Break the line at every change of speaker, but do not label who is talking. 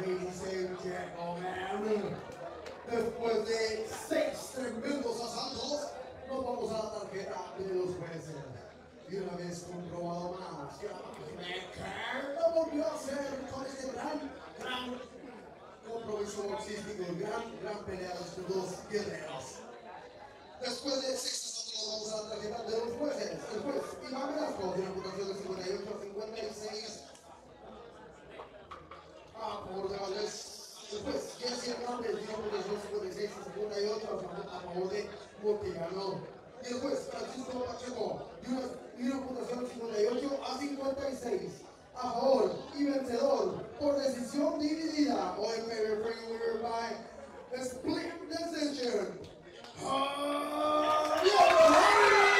ladies and gentlemen, después de seis tremendos asaltos, nos vamos a la tarjeta de los jueces. Y una vez comprobado más que la volvió a hacer con este gran, gran compromiso boxístico, gran, gran pelea de estos dos guerreros. Después de seis asaltos, vamos a la tarjeta de los jueces. El juez Iván Velasco tiene una puntuación de 58 a 56 a favor de Valdés. Después, Jesse Hernández tiene una puntuación 56 a 58 a favor de Montegano. Y el juez Francisco Pacheco tiene una, tiene una puntuación 58 a 56 a favor y vencedor por decisión dividida o en favor winner by split decision. Damas